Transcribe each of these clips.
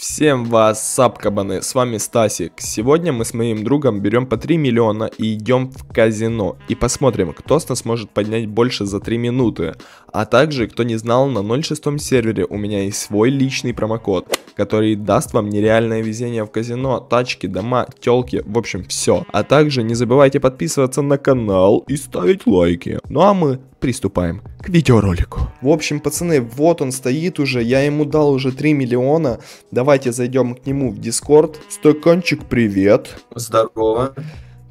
Всем вас, сапкабаны, с вами Стасик. Сегодня мы с моим другом берем по 3 миллиона и идем в казино. И посмотрим, кто с нас может поднять больше за 3 минуты. А также, кто не знал, на 06 сервере у меня есть свой личный промокод, который даст вам нереальное везение в казино, тачки, дома, телки, в общем все. А также не забывайте подписываться на канал и ставить лайки. Ну а мы приступаем к видеоролику. В общем, пацаны, вот он стоит уже, я ему дал уже 3 миллиона. Давайте зайдем к нему в Дискорд. Стаканчик, привет. Здорово.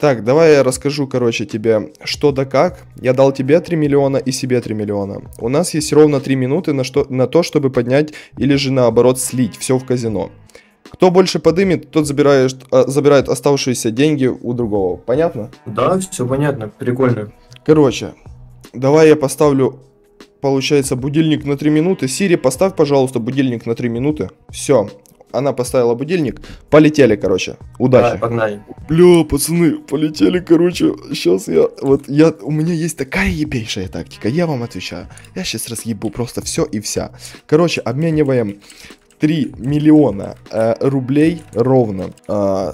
Так, давай я расскажу, короче, тебе, что да как. Я дал тебе 3 миллиона и себе 3 миллиона. У нас есть ровно 3 минуты на, что, на то, чтобы поднять или же наоборот слить все в казино. Кто больше подымет, тот забирает, а, забирает оставшиеся деньги у другого. Понятно? Да, все понятно, прикольно. Короче, давай я поставлю, получается, будильник на 3 минуты. Сири, поставь, пожалуйста, будильник на 3 минуты. Все, она поставила будильник. Полетели, короче. Удачи. Давай, погнали. Бля, пацаны, полетели, короче. Сейчас я, вот я, у меня есть такая ебейшая тактика, я вам отвечаю. Я сейчас разъебу просто все и вся. Короче, обмениваем 3 миллиона э, рублей ровно. Э,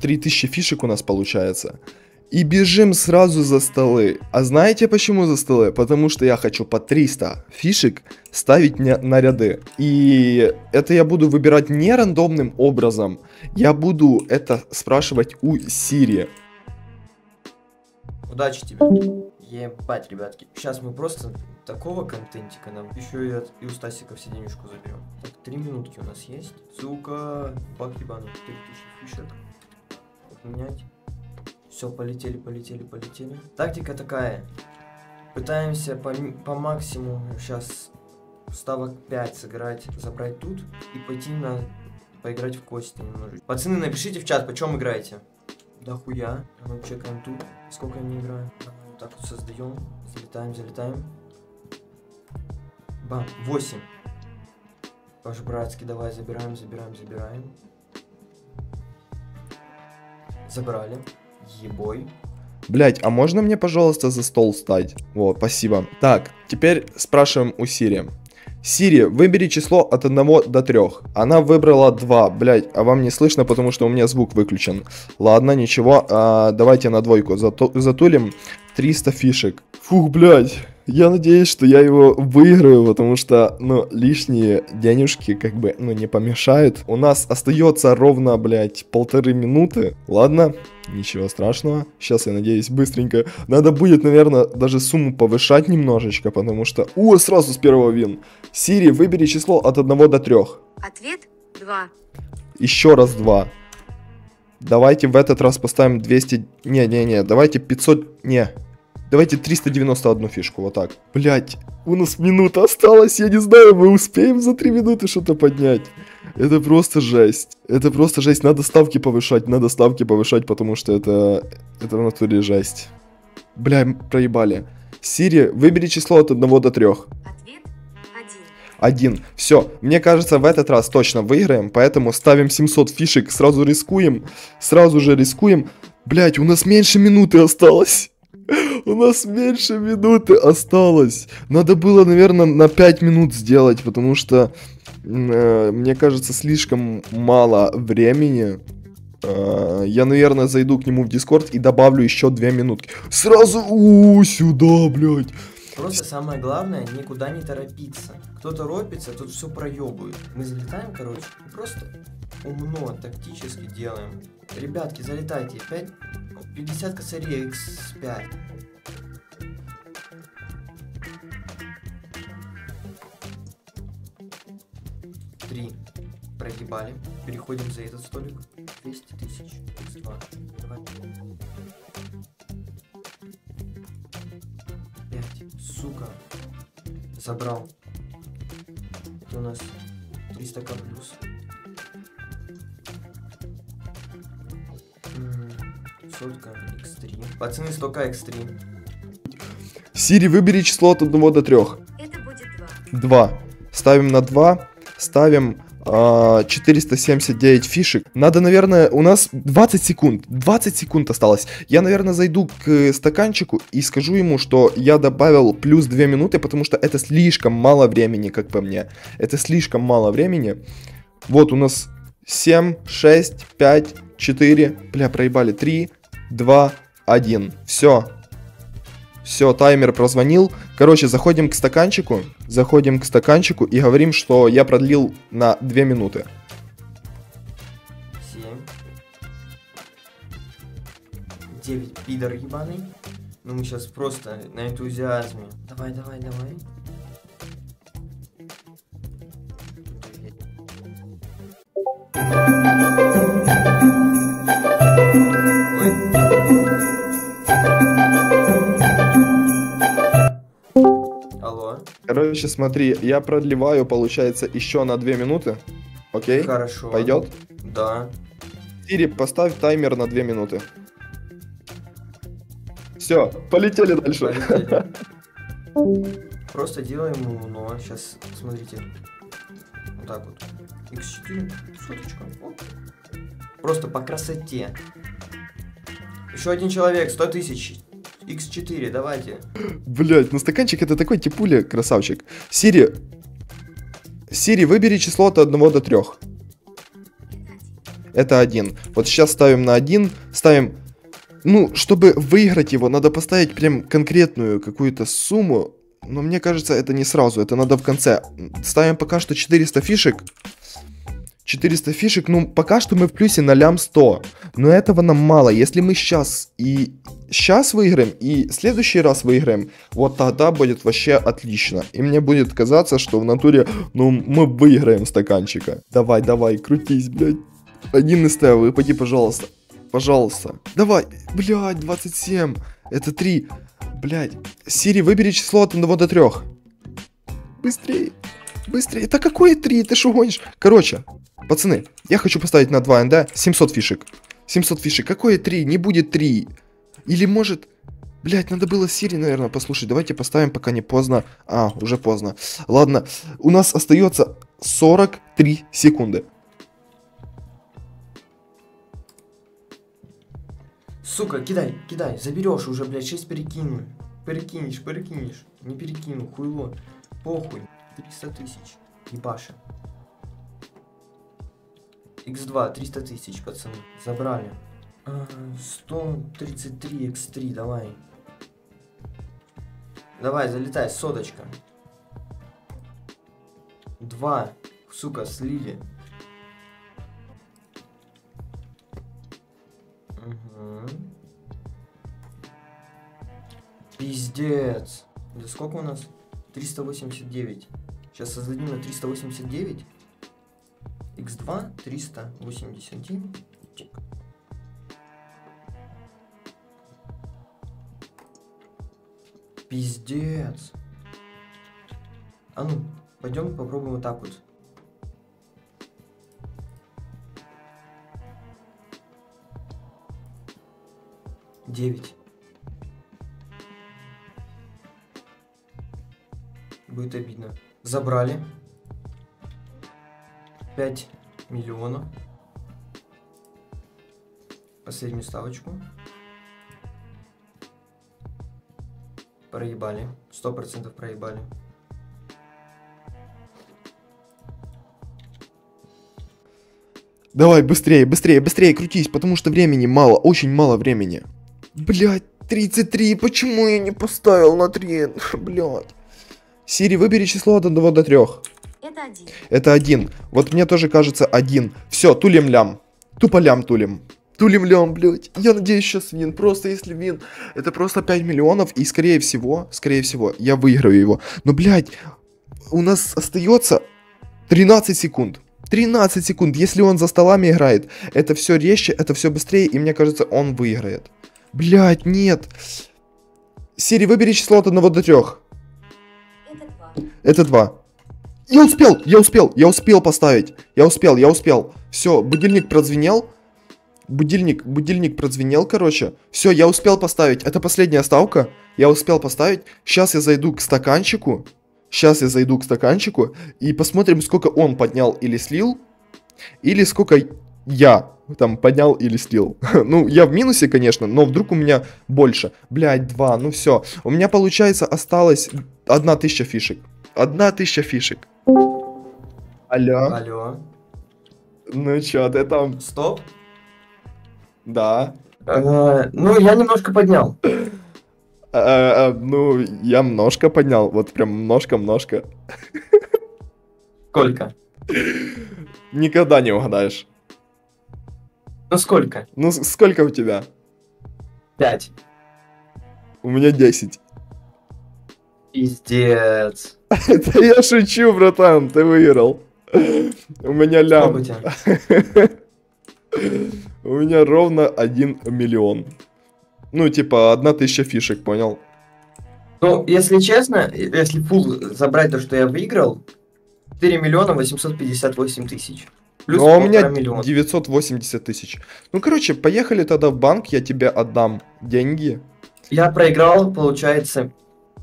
3000 фишек у нас получается. И бежим сразу за столы. А знаете почему за столы? Потому что я хочу по 300 фишек ставить на ряды. И это я буду выбирать не рандомным образом. Я буду это спрашивать у Сири. Удачи тебе. Ебать, ребятки. Сейчас мы просто такого контентика нам еще и, от, и у Стасика все денежку заберем. Так, три минутки у нас есть. Сука, бак ебаный. 3000 фишек. Поменять. Все, полетели, полетели, полетели. Тактика такая. Пытаемся по, по максимуму сейчас ставок 5 сыграть, забрать тут и пойти на поиграть в кости немножечко. Пацаны, напишите в чат, по чем играете. Да хуя. А ну чекаем тут. Сколько я не играю. А, Вот так вот создаем. Залетаем, залетаем. Бам. 8. По-братски давай забираем, забираем, забираем. Забрали. Ебой. Блять, а можно мне, пожалуйста, за стол стать? Вот, спасибо. Так, теперь спрашиваем у Сири. Сири, выбери число от 1 до 3. Она выбрала 2. Блять, а вам не слышно, потому что у меня звук выключен. Ладно, ничего, а, давайте на двойку зату- затулим 300 фишек. Фух, блять. Я надеюсь, что я его выиграю, потому что, ну, лишние денежки как бы, ну, не помешают. У нас остается ровно, блядь, полторы минуты. Ладно, ничего страшного. Сейчас, я надеюсь, быстренько. Надо будет, наверное, даже сумму повышать немножечко, потому что... О, сразу с первого вин. Сири, выбери число от 1 до 3. Ответ 2. Еще раз 2. Давайте в этот раз поставим 200... Не-не-не, давайте 500... Не. Давайте 391 фишку, вот так. Блять, у нас минута осталась, я не знаю, мы успеем за 3 минуты что-то поднять. Это просто жесть. Это просто жесть. Надо ставки повышать, надо ставки повышать, потому что это... Это в натуре жесть. Бля, проебали. Сири, выбери число от 1 до 3. Ответ 1. Один. Все, мне кажется, в этот раз точно выиграем, поэтому ставим 700 фишек, сразу рискуем, сразу же рискуем. Блять, у нас меньше минуты осталось. У нас меньше минуты осталось. Надо было, наверное, на 5 минут сделать, потому что, э, мне кажется, слишком мало времени. Э, Я, наверное, зайду к нему в Дискорд и добавлю еще 2 минутки. Сразу, у сюда, блядь. Просто самое главное, никуда не торопиться. Кто торопится, тот все проебывает. Мы залетаем, короче, просто умно, тактически делаем. Ребятки, залетайте. 5, 50 косарей, x5. Три. Прогибали. Переходим за этот столик. 200 тысяч. X2. Давай. 5. Сука. Забрал. Это у нас 300к плюс. Сотка x3. Пацаны, 100к x3. Сири, выбери число от 1 до 3. Это будет 2. 2. Ставим на 2. Ставим а, 479 фишек. Надо, наверное, у нас 20 секунд. 20 секунд осталось. Я, наверное, зайду к стаканчику и скажу ему, что я добавил плюс 2 минуты, потому что это слишком мало времени, как по мне. Это слишком мало времени. Вот у нас 7, 6, 5, 4. Бля, проебали. 3, 2, 1. Все. Все, таймер прозвонил. Короче, заходим к стаканчику. Заходим к стаканчику и говорим, что я продлил на 2 минуты. Семь. Девять. Пидор ебаный. Ну мы сейчас просто на энтузиазме. Давай, давай, давай. Ой. Короче, смотри, я продлеваю, получается, еще на 2 минуты. Окей? Хорошо. Пойдет? Да. Сири, поставь таймер на 2 минуты. Все, полетели дальше. Полетели. Просто делаем но Сейчас, смотрите. Вот так вот. X4. Соточка. Оп. Просто по красоте. Еще один человек. 100 тысяч. X4, давайте. Блять, ну стаканчик это такой типуля, красавчик. Сири, Сири, выбери число от 1 до 3. Это один. Вот сейчас ставим на один, ставим... Ну, чтобы выиграть его, надо поставить прям конкретную какую-то сумму. Но мне кажется, это не сразу, это надо в конце. Ставим пока что 400 фишек. 400 фишек, ну, пока что мы в плюсе на лям 100. Но этого нам мало. Если мы сейчас и сейчас выиграем, и следующий раз выиграем, вот тогда будет вообще отлично. И мне будет казаться, что в натуре, ну, мы выиграем стаканчика. Давай, давай, крутись, блядь. Один из тебя, выпади, пожалуйста. Пожалуйста. Давай, блядь, 27. Это 3. Блядь. Сири, выбери число от 1 до 3. Быстрее. Быстрее. Это какое 3? Ты что гонишь? Короче, пацаны, я хочу поставить на 2 НД 700 фишек. 700 фишек. Какое 3? Не будет 3. Или может... Блять, надо было Сири, наверное, послушать. Давайте поставим, пока не поздно. А, уже поздно. Ладно, у нас остается 43 секунды. Сука, кидай, кидай. Заберешь уже, блядь, 6 перекину. Перекинешь, перекинешь. Не перекину, хуйло. Похуй. 300 тысяч. Ебаша. X2, 300 тысяч, пацаны. Забрали. А, 133 X3, давай. Давай, залетай, соточка. Два. Сука, слили. Угу. Пиздец. Да сколько у нас? 389. Сейчас создадим на 389. X2 389. Чик. Пиздец. А ну, пойдем попробуем вот так вот. Девять. Будет обидно. Забрали. 5 миллионов. Последнюю ставочку. Проебали. Сто процентов проебали. Давай, быстрее, быстрее, быстрее крутись, потому что времени мало, очень мало времени. Блять, 33, почему я не поставил на 3? Блять. Сири, выбери число от 1 до 3. Это один. Это один. Вот мне тоже кажется один. Все, тулим лям. Тупо лям тулим. Тулим лям, блядь. Я надеюсь, сейчас вин. Просто если вин, это просто 5 миллионов. И скорее всего, скорее всего, я выиграю его. Но, блядь, у нас остается 13 секунд. 13 секунд. Если он за столами играет, это все резче, это все быстрее. И мне кажется, он выиграет. Блядь, нет. Сири, выбери число от 1 до 3. Это два. Это 2. Я успел, я успел, я успел поставить. Я успел, я успел. Все, будильник прозвенел. Будильник, будильник прозвенел, короче. Все, я успел поставить. Это последняя ставка. Я успел поставить. Сейчас я зайду к стаканчику. Сейчас я зайду к стаканчику и посмотрим, сколько он поднял или слил. Или сколько я там поднял или слил. ну, я в минусе, конечно, но вдруг у меня больше. Блять, два, ну все. У меня, получается, осталось одна тысяча фишек. Одна тысяча фишек. Алло. Алло. Ну чё, ты там? Стоп. Да. Э, ну, я немножко поднял. А, а, ну, я множко поднял, вот прям множко-множко. Сколько? Никогда не угадаешь. Ну, сколько? Ну, сколько у тебя? Пять. У меня 10. Пиздец. Это я шучу, братан, ты выиграл. У меня лям. у меня ровно 1 миллион. Ну, типа, одна тысяча фишек, понял? Ну, если честно, если фул забрать то, что я выиграл, 4 миллиона 858 тысяч. Плюс Ну, а у меня миллиона. 980 тысяч. Ну, короче, поехали тогда в банк, я тебе отдам деньги. Я проиграл, получается,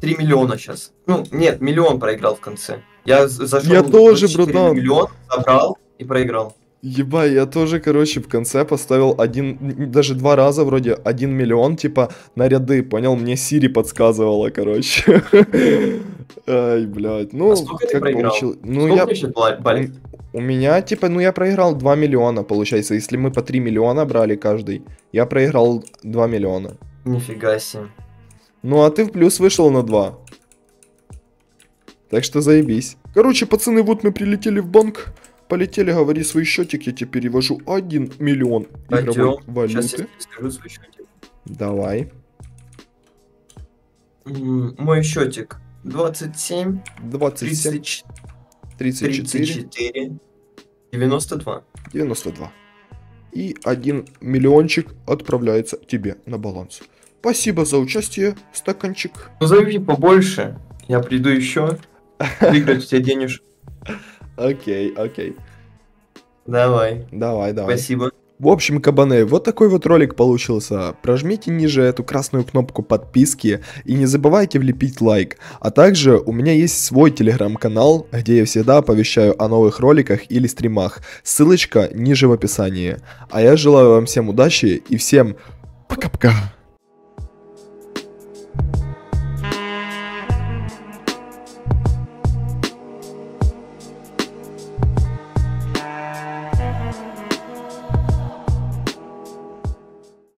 3 миллиона сейчас. Ну, нет, миллион проиграл в конце. Я зашел Я тоже, 24 братан. миллион, забрал и проиграл. Еба, я тоже, короче, в конце поставил один, даже два раза вроде, один миллион, типа, на ряды, понял? Мне Сири подсказывала, короче. Ай, блядь, ну, А сколько ты как получилось? Ну, Сколько я, у меня, типа, ну, я проиграл 2 миллиона, получается, если мы по 3 миллиона брали каждый, я проиграл 2 миллиона. Нифига себе. Ну, а ты в плюс вышел на 2. Так что заебись. Короче, пацаны, вот мы прилетели в банк. Полетели, говори свой счетик, я тебе перевожу 1 миллион игровой Пойдем. Сейчас я валюты. скажу свой счетик. Давай. М, Мой счетик 27, 27, 30, 34, 34, 92. 92. И 1 миллиончик отправляется тебе на баланс. Спасибо за участие, стаканчик. Ну зови побольше, я приду еще. Выиграть у тебя денежку. Окей, окей. Давай, Давай, давай. спасибо. В общем, кабаны, вот такой вот ролик получился. Прожмите ниже эту красную кнопку подписки и не забывайте влепить лайк. А также у меня есть свой телеграм-канал, где я всегда оповещаю о новых роликах или стримах. Ссылочка ниже в описании. А я желаю вам всем удачи и всем пока-пока.